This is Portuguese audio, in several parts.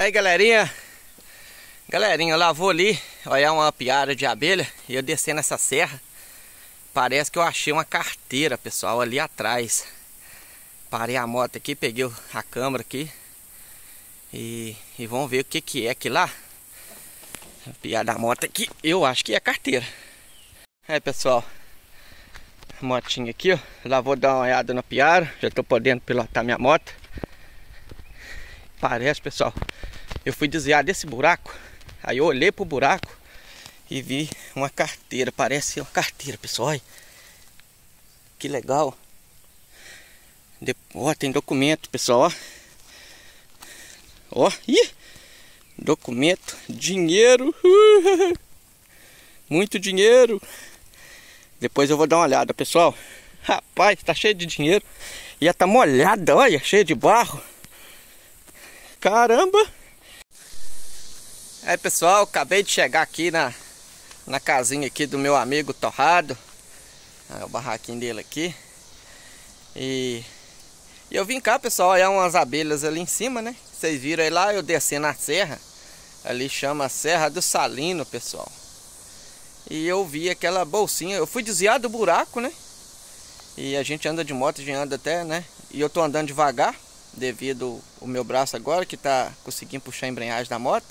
Aí galerinha. Galerinha, lá vou ali. Olhar uma piara de abelha. E eu descendo essa serra. Parece que eu achei uma carteira, pessoal Ali atrás. Parei a moto aqui, peguei a câmera aqui. E, e vamos ver o que que é aqui lá. A Piara da moto aqui Eu acho que é carteira. Aí pessoal. Motinha aqui, ó. Lá vou dar uma olhada na piara Já tô podendo pilotar minha moto Parece, pessoal eu fui desviar desse buraco. Aí eu olhei pro buraco e vi uma carteira. Parece uma carteira, pessoal. Olha. Que legal. De... Ó, tem documento, pessoal. Ó. Ó. Ih. Documento. Dinheiro. Muito dinheiro. Depois eu vou dar uma olhada, pessoal. Rapaz, tá cheio de dinheiro. E tá molhada, olha, cheio de barro. Caramba! Aí pessoal, acabei de chegar aqui na, na casinha aqui do meu amigo Torrado. É o barraquinho dele aqui. E, e eu vim cá pessoal, olhar umas abelhas ali em cima né? Vocês viram aí lá eu descendo a serra. Ali chama Serra do Salino pessoal. E eu vi aquela bolsinha, eu fui desviar do buraco né? E a gente anda de moto, a gente anda até né? E eu tô andando devagar Devido o meu braço agora que tá conseguindo puxar a embreagem da moto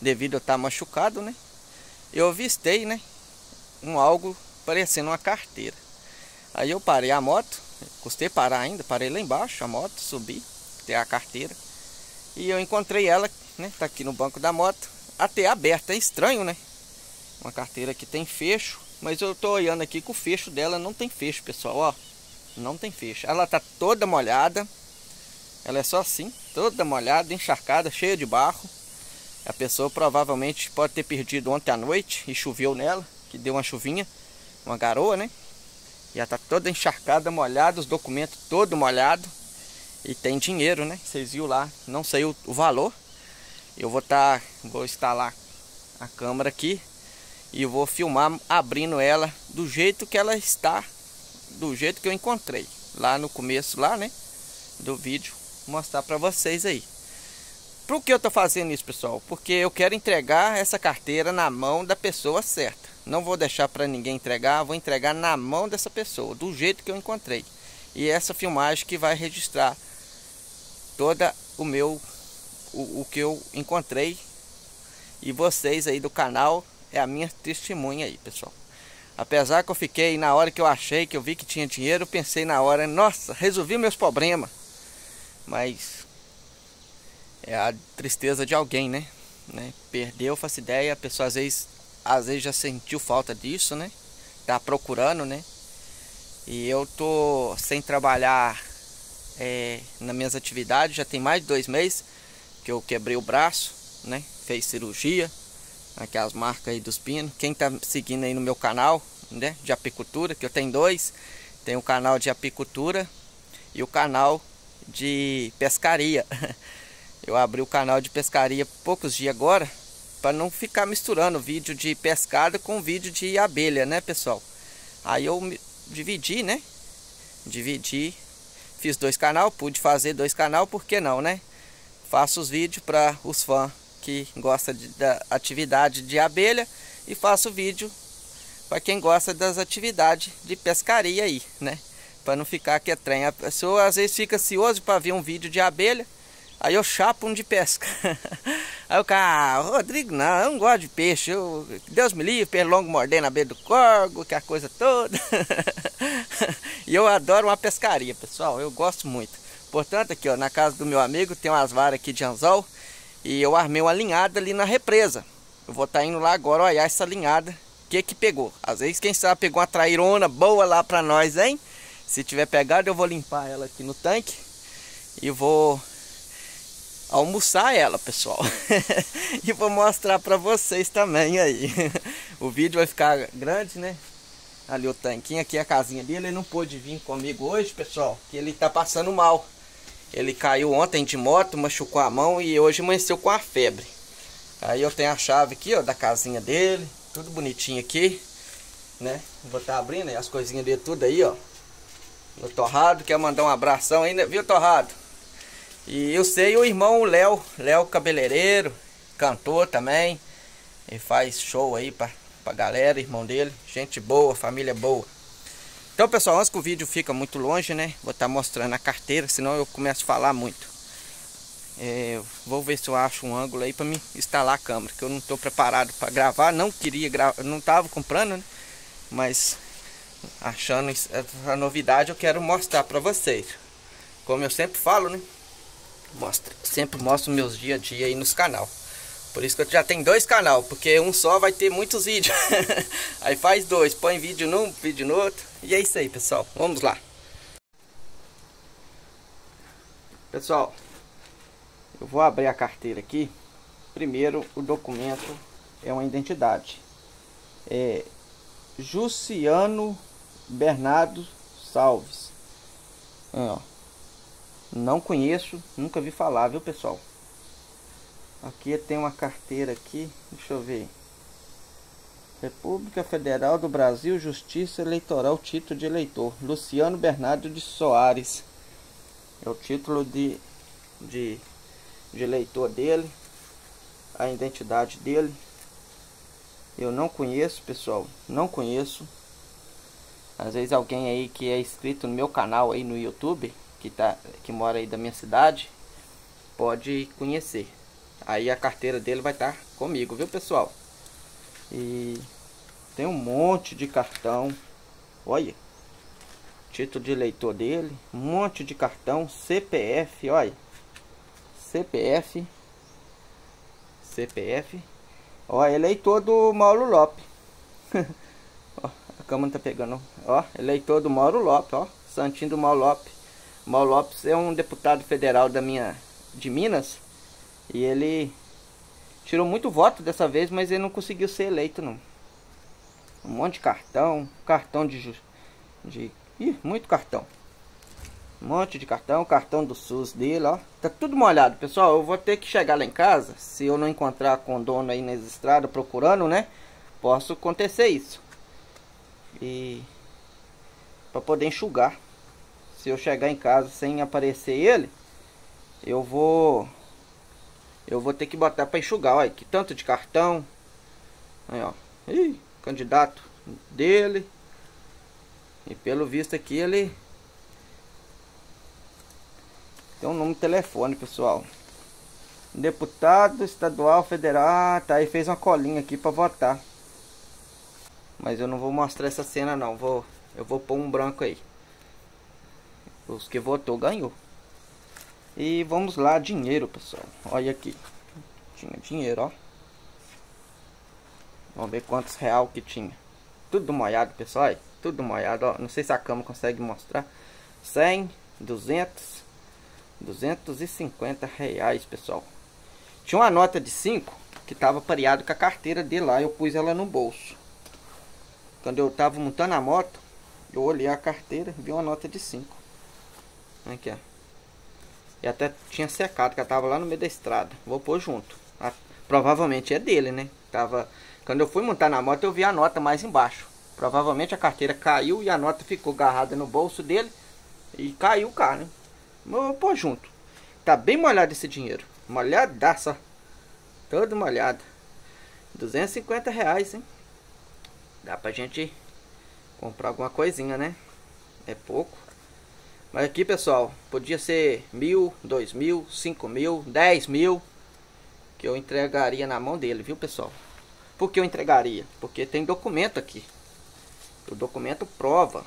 devido a estar machucado, né? Eu avistei, né? Um algo parecendo uma carteira. Aí eu parei a moto, custei parar ainda, parei lá embaixo a moto, subi, tem a carteira. E eu encontrei ela, né? Tá aqui no banco da moto, até aberta, é estranho, né? Uma carteira que tem fecho, mas eu tô olhando aqui que o fecho dela não tem fecho, pessoal, ó. Não tem fecho. Ela tá toda molhada. Ela é só assim, toda molhada, encharcada, cheia de barro. A pessoa provavelmente pode ter perdido ontem à noite e choveu nela, que deu uma chuvinha, uma garoa, né? Já tá toda encharcada, molhada, os documentos todo molhado e tem dinheiro, né? Vocês viram lá, não sei o, o valor. Eu vou estar, tá, vou instalar a câmera aqui e vou filmar abrindo ela do jeito que ela está, do jeito que eu encontrei lá no começo lá, né, do vídeo, mostrar para vocês aí. Por que eu estou fazendo isso, pessoal? Porque eu quero entregar essa carteira na mão da pessoa certa. Não vou deixar para ninguém entregar, vou entregar na mão dessa pessoa, do jeito que eu encontrei. E essa filmagem que vai registrar toda o meu o, o que eu encontrei e vocês aí do canal é a minha testemunha aí, pessoal. Apesar que eu fiquei na hora que eu achei que eu vi que tinha dinheiro, pensei na hora, nossa, resolvi meus problemas. Mas é a tristeza de alguém, né? né? Perdeu, faço ideia, a pessoa às vezes, às vezes já sentiu falta disso, né? Tá procurando, né? E eu tô sem trabalhar é, nas minhas atividades, já tem mais de dois meses que eu quebrei o braço, né? Fez cirurgia, aqui as marcas aí dos pinos. Quem tá seguindo aí no meu canal, né? De apicultura, que eu tenho dois, tem o canal de apicultura e o canal de pescaria. Eu abri o canal de pescaria poucos dias agora para não ficar misturando vídeo de pescada com vídeo de abelha, né, pessoal? Aí eu dividi, né? Dividi, fiz dois canal, pude fazer dois canal, por que não, né? Faço os vídeos para os fãs que gostam de, da atividade de abelha e faço vídeo para quem gosta das atividades de pescaria aí, né? Para não ficar que é trem. A pessoa às vezes fica ansioso para ver um vídeo de abelha Aí eu chapo um de pesca. Aí o cara, ah, Rodrigo, não, eu não gosto de peixe. Eu, Deus me livre, peixe longo mordendo na beira do corgo, que a coisa toda. e eu adoro uma pescaria, pessoal, eu gosto muito. Portanto, aqui ó, na casa do meu amigo tem umas varas aqui de anzol. E eu armei uma linhada ali na represa. Eu vou estar tá indo lá agora olhar essa linhada. Que que pegou? Às vezes, quem sabe, pegou uma trairona boa lá pra nós, hein? Se tiver pegado, eu vou limpar ela aqui no tanque. E vou almoçar ela, pessoal. e vou mostrar para vocês também aí. o vídeo vai ficar grande, né? Ali o tanquinho, aqui a casinha dele. Ele não pôde vir comigo hoje, pessoal, que ele tá passando mal. Ele caiu ontem de moto, machucou a mão e hoje amanheceu com a febre. Aí eu tenho a chave aqui, ó, da casinha dele. Tudo bonitinho aqui, né? Vou estar tá abrindo as coisinhas dele tudo aí, ó. O Torrado quer mandar um abração ainda, viu, Torrado? E eu sei o irmão Léo, Léo cabeleireiro, cantor também. Ele faz show aí pra, pra galera, irmão dele. Gente boa, família boa. Então pessoal, antes que o vídeo fica muito longe, né? Vou estar tá mostrando a carteira, senão eu começo a falar muito. É, vou ver se eu acho um ângulo aí para me instalar a câmera, que eu não estou preparado para gravar, não queria gravar, não estava comprando, né? Mas achando a novidade eu quero mostrar para vocês. Como eu sempre falo, né? Mostra, sempre mostro meus dia a dia aí nos canal. Por isso que eu já tenho dois canal, porque um só vai ter muitos vídeos. aí faz dois, põe vídeo num, vídeo no outro. E é isso aí, pessoal. Vamos lá. Pessoal, eu vou abrir a carteira aqui. Primeiro, o documento é uma identidade. É Juciano Bernardo Salves. ó. Não conheço, nunca vi falar, viu pessoal? Aqui tem uma carteira aqui, deixa eu ver. República Federal do Brasil, Justiça Eleitoral, título de eleitor. Luciano Bernardo de Soares. É o título de, de de eleitor dele, a identidade dele. Eu não conheço, pessoal, não conheço. Às vezes alguém aí que é inscrito no meu canal aí no YouTube, que tá que mora aí da minha cidade, pode conhecer. Aí a carteira dele vai estar tá comigo, viu, pessoal? E tem um monte de cartão. Olha. Título de eleitor dele, um monte de cartão, CPF, olha. CPF. CPF. Ó, eleitor do Mauro Lopes. a câmera tá pegando. Ó, eleitor do Mauro Lopes, ó. Santinho do Mauro Lopes. Mauro Lopes é um deputado federal da minha de Minas. E ele tirou muito voto dessa vez, mas ele não conseguiu ser eleito não. Um monte de cartão, cartão de de ih, muito cartão. Um monte de cartão, cartão do SUS dele, ó. Tá tudo molhado, pessoal. Eu vou ter que chegar lá em casa. Se eu não encontrar com o dono aí nas estradas procurando, né? Posso acontecer isso. E... Pra poder enxugar. Se eu chegar em casa sem aparecer ele, eu vou... Eu vou ter que botar pra enxugar, olha. Que tanto de cartão. Aí, ó. Ih, candidato dele. E pelo visto aqui ele tem um número de telefone, pessoal. Deputado estadual, federal. Tá, aí fez uma colinha aqui para votar. Mas eu não vou mostrar essa cena não. Vou, eu vou pôr um branco aí. Os que votou ganhou. E vamos lá, dinheiro, pessoal. Olha aqui. Tinha dinheiro, ó. Vamos ver quantos real que tinha. Tudo molhado, pessoal. Tudo molhado, ó. Não sei se a câmera consegue mostrar. 100, 200, 250 reais, pessoal. Tinha uma nota de 5 que estava pareado com a carteira dele lá. Eu pus ela no bolso. Quando eu estava montando a moto, eu olhei a carteira vi uma nota de 5. Aqui, ó. E até tinha secado, que ela tava lá no meio da estrada. Vou pôr junto. A, provavelmente é dele, né? Tava, quando eu fui montar na moto, eu vi a nota mais embaixo. Provavelmente a carteira caiu e a nota ficou agarrada no bolso dele. E caiu o carro, né? Vou pôr junto. Tá bem molhado esse dinheiro. Molhadaça. Todo molhado. 250 reais, hein? Dá pra gente comprar alguma coisinha, né? É pouco. Mas aqui, pessoal, podia ser mil, dois mil, cinco mil, dez mil. Que eu entregaria na mão dele, viu, pessoal? Por que eu entregaria? Porque tem documento aqui. O documento prova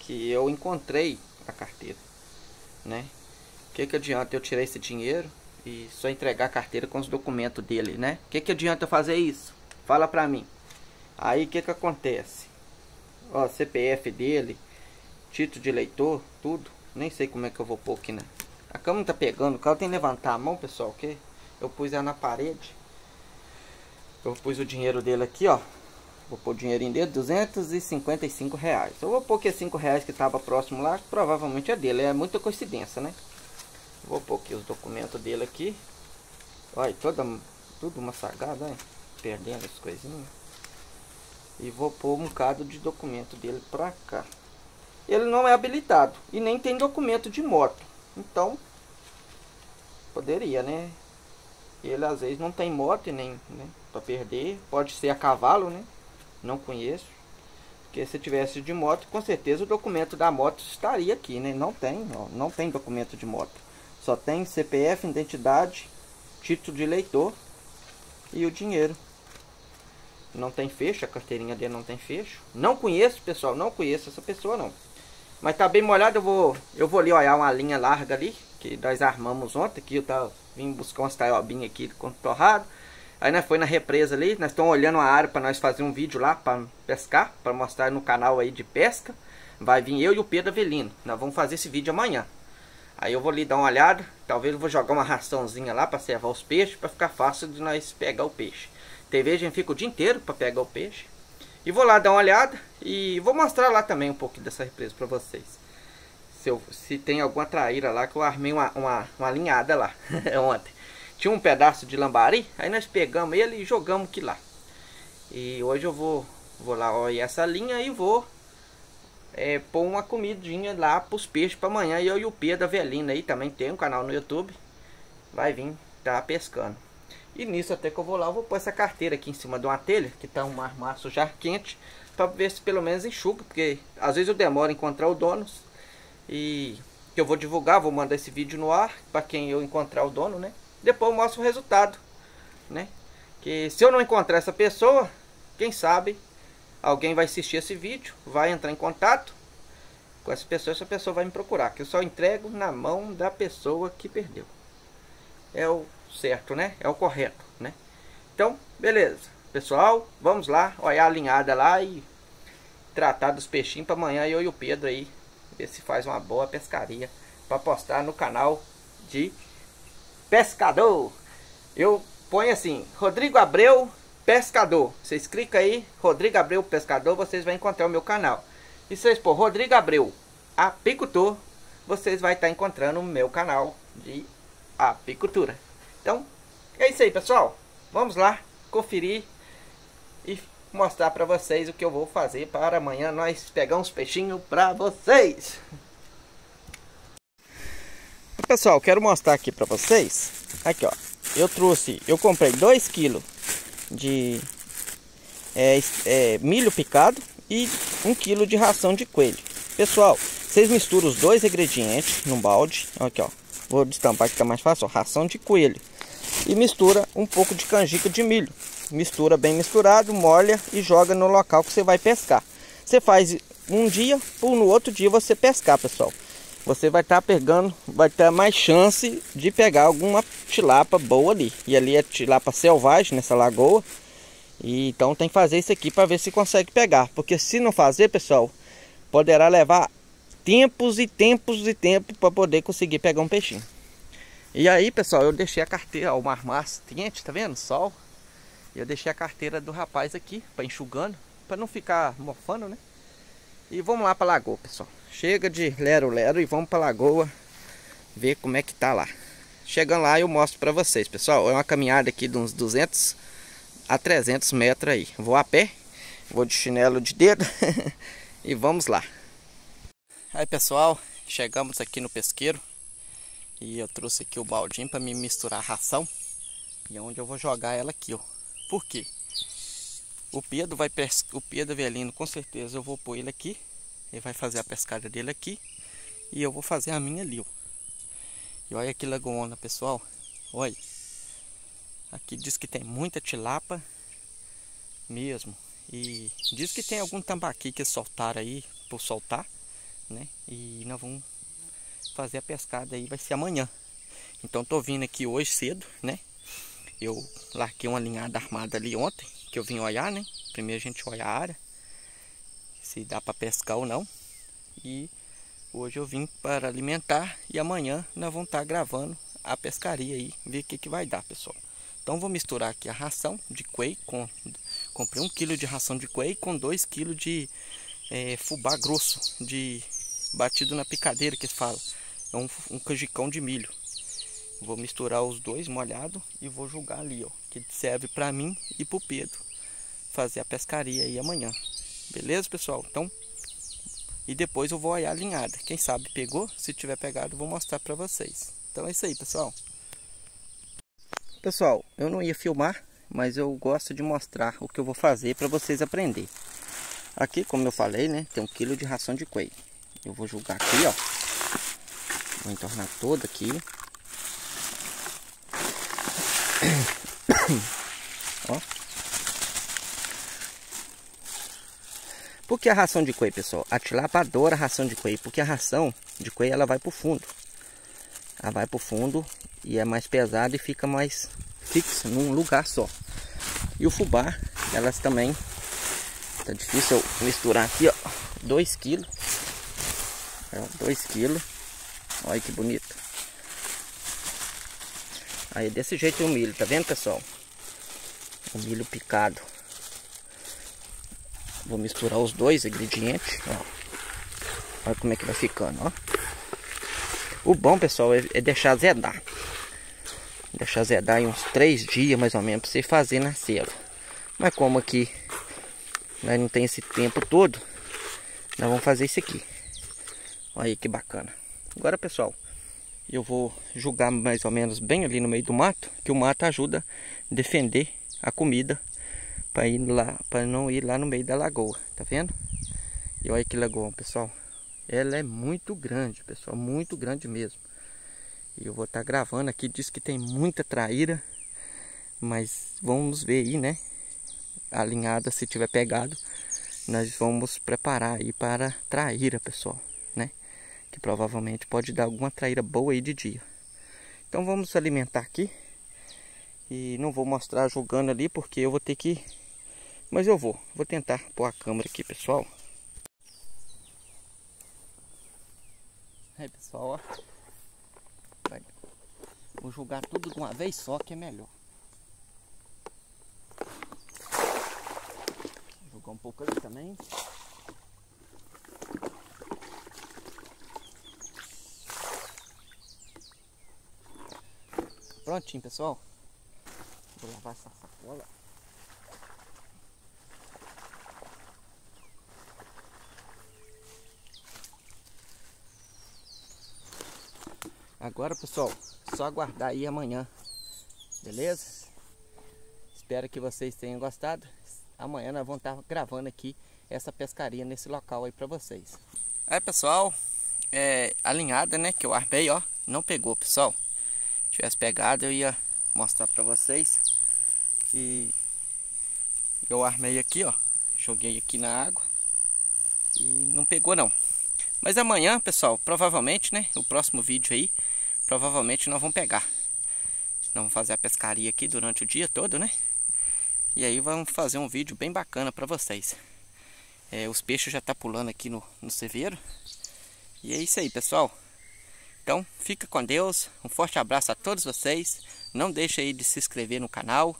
que eu encontrei a carteira né? O que, que adianta eu tirar esse dinheiro e só entregar a carteira com os documentos dele, né? O que, que adianta eu fazer isso? Fala pra mim. Aí o que, que acontece? Ó, CPF dele, título de eleitor, tudo. Nem sei como é que eu vou pôr aqui, né? A cama tá pegando, o cara tem que levantar a mão, pessoal, ok? Eu pus ela na parede. Eu pus o dinheiro dele aqui, ó. Vou pôr o dinheirinho dele, 255 reais. Eu vou pôr que 5 reais que estava próximo lá, provavelmente é dele. É muita coincidência, né? Vou pôr aqui os documentos dele aqui. Olha, toda, tudo massagado, hein? Perdendo as coisinhas. E vou pôr um bocado de documento dele pra cá. Ele não é habilitado e nem tem documento de moto. Então, poderia, né? Ele às vezes não tem moto nem né, para perder, pode ser a cavalo, né? Não conheço. Porque se tivesse de moto, com certeza o documento da moto estaria aqui, né? Não tem, ó, não tem documento de moto. Só tem CPF, identidade, título de eleitor e o dinheiro. Não tem fecho, a carteirinha dele não tem fecho. Não conheço, pessoal, não conheço essa pessoa não. Mas tá bem molhado, eu vou, eu vou ali olhar uma linha larga ali, que nós armamos ontem, que eu tava, vim buscar umas taiobinhas aqui com torrado. Aí nós foi na represa ali, nós estamos olhando a área para nós fazer um vídeo lá para pescar, para mostrar no canal aí de pesca. Vai vir eu e o Pedro Avelino. Nós vamos fazer esse vídeo amanhã. Aí eu vou ali dar uma olhada, talvez eu vou jogar uma raçãozinha lá para servar os peixes, para ficar fácil de nós pegar o peixe. Tem vez fica o dia inteiro para pegar o peixe. E vou lá dar uma olhada e vou mostrar lá também um pouquinho dessa represa para vocês. Se, eu, se tem alguma traíra lá, que eu armei uma, uma, uma linhada lá ontem. Tinha um pedaço de lambari, aí nós pegamos ele e jogamos aqui lá. E hoje eu vou, vou lá olhar essa linha e vou é, pôr uma comidinha lá para os peixes para amanhã. E eu e o Pedro Avelino aí também tem um canal no YouTube. Vai vir tá pescando. E nisso até que eu vou lá, eu vou pôr essa carteira aqui em cima de uma telha, que tá um armaço já quente, para ver se pelo menos enxuga, porque às vezes eu demoro a encontrar o dono. E que eu vou divulgar, vou mandar esse vídeo no ar para quem eu encontrar o dono, né? Depois eu mostro o resultado, né? Que se eu não encontrar essa pessoa, quem sabe alguém vai assistir esse vídeo, vai entrar em contato com essa pessoa, essa pessoa vai me procurar, que eu só entrego na mão da pessoa que perdeu. É o certo, né? É o correto, né? Então, beleza. Pessoal, vamos lá, olhar a alinhada lá e tratar dos peixinhos para amanhã eu e o Pedro aí ver se faz uma boa pescaria para postar no canal de pescador. Eu ponho assim, Rodrigo Abreu Pescador. Vocês clicam aí, Rodrigo Abreu Pescador, vocês vão encontrar o meu canal. E vocês por Rodrigo Abreu Apicultor, vocês vão estar encontrando o meu canal de apicultura. Então, é isso aí, pessoal. Vamos lá conferir e mostrar para vocês o que eu vou fazer para amanhã nós pegar uns peixinhos para vocês. Pessoal, quero mostrar aqui para vocês. Aqui, ó. Eu trouxe, eu comprei 2 kg de é, é, milho picado e 1 um kg de ração de coelho. Pessoal, vocês misturam os dois ingredientes num balde. Aqui, ó. Vou destampar que tá mais fácil, ó, ração de coelho e mistura um pouco de canjica de milho. Mistura bem misturado, molha e joga no local que você vai pescar. Você faz um dia, ou no outro dia você pescar, pessoal. Você vai estar tá pegando, vai ter mais chance de pegar alguma tilapa boa ali. E ali é tilapa selvagem nessa lagoa. E então tem que fazer isso aqui para ver se consegue pegar. Porque se não fazer, pessoal, poderá levar tempos e tempos e tempos para poder conseguir pegar um peixinho. E aí, pessoal, eu deixei a carteira, o mar massa quente, tá vendo? Sol. E eu deixei a carteira do rapaz aqui, para enxugando, para não ficar mofando, né? E vamos lá para lagoa, pessoal. Chega de lero lero e vamos para lagoa ver como é que tá lá. Chegando lá eu mostro para vocês, pessoal. É uma caminhada aqui de uns 200 a 300 metros aí. Vou a pé, vou de chinelo de dedo e vamos lá. Aí, pessoal, chegamos aqui no pesqueiro. E eu trouxe aqui o baldinho para me misturar a ração. E é onde eu vou jogar ela aqui, ó. Por quê? O Pedro vai pescar, o Pedro Velino com certeza eu vou pôr ele aqui. Ele vai fazer a pescada dele aqui. E eu vou fazer a minha ali, ó. E olha que lagoona, pessoal. Olha. Aqui diz que tem muita tilapa mesmo. E diz que tem algum tambaqui que soltaram aí por soltar, né? E nós vamos fazer a pescada aí vai ser amanhã. Então tô vindo aqui hoje cedo, né? Eu larguei uma linhada armada ali ontem, que eu vim olhar, né? Primeiro a gente olha a área, se dá para pescar ou não. E hoje eu vim para alimentar e amanhã nós vamos estar tá gravando a pescaria aí, ver o que, que vai dar, pessoal. Então vou misturar aqui a ração de quei com comprei um quilo de ração de quei com 2 kg de é, fubá grosso de batido na picadeira que fala é um, um canjicão de milho. Vou misturar os dois molhado e vou jogar ali, ó, que serve para mim e pro Pedro fazer a pescaria aí amanhã. Beleza, pessoal? Então, e depois eu vou olhar a linhada. Quem sabe pegou? Se tiver pegado, vou mostrar para vocês. Então é isso aí, pessoal. Pessoal, eu não ia filmar, mas eu gosto de mostrar o que eu vou fazer para vocês aprenderem. Aqui, como eu falei, né, tem um quilo de ração de coelho. Eu vou jogar aqui, ó. Vou entornar toda aqui. ó. Por que a ração de coelho, pessoal? A tilapa adora a ração de coelho, porque a ração de coelho ela vai pro fundo. Ela vai pro fundo e é mais pesada e fica mais fixa num lugar só. E o fubá, elas também tá difícil eu misturar aqui, ó, 2 quilos. 2 quilos. Olha que bonito. Aí desse jeito o milho, tá vendo, pessoal? O milho picado. Vou misturar os dois ingredientes, ó. Olha como é que vai ficando, ó. O bom, pessoal, é, é deixar zedar. Deixar zedar em uns três dias, mais ou menos, para você fazer na selva. Mas como aqui nós não tem esse tempo todo, nós vamos fazer isso aqui. Olha aí que bacana. Agora, pessoal, eu vou jogar mais ou menos bem ali no meio do mato, que o mato ajuda a defender a comida para ir lá, para não ir lá no meio da lagoa, tá vendo? E olha que lagoa, pessoal. Ela é muito grande, pessoal, muito grande mesmo. E eu vou estar tá gravando aqui, diz que tem muita traíra, mas vamos ver aí, né? Alinhada, se tiver pegado, nós vamos preparar aí para traíra, pessoal? Que provavelmente pode dar alguma traíra boa aí de dia. Então vamos alimentar aqui. E não vou mostrar jogando ali, porque eu vou ter que... Mas eu vou, vou tentar pôr a câmera aqui, pessoal. Aí pessoal, ó. Vou jogar tudo de uma vez só que é melhor. Vou jogar um pouco ali também. Prontinho pessoal. Vou lavar essa sacola. Agora, pessoal, só aguardar aí amanhã. Beleza? Espero que vocês tenham gostado. Amanhã nós vamos estar gravando aqui essa pescaria nesse local aí para vocês. Aí, pessoal, é, alinhada, né, que eu armei, ó, não pegou, pessoal. Se tivesse pegado, eu ia mostrar para vocês. E eu armei aqui, ó, joguei aqui na água e não pegou não. Mas amanhã, pessoal, provavelmente, né, o próximo vídeo aí, provavelmente nós vamos pegar. Nós vamos fazer a pescaria aqui durante o dia todo, né? E aí vamos fazer um vídeo bem bacana para vocês. É, os peixes já tá pulando aqui no, no ceveiro. E é isso aí, pessoal. Então, fica com Deus. Um forte abraço a todos vocês. Não deixe aí de se inscrever no canal.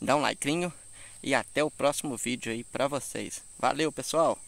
Dá um like. E até o próximo vídeo aí para vocês. Valeu, pessoal.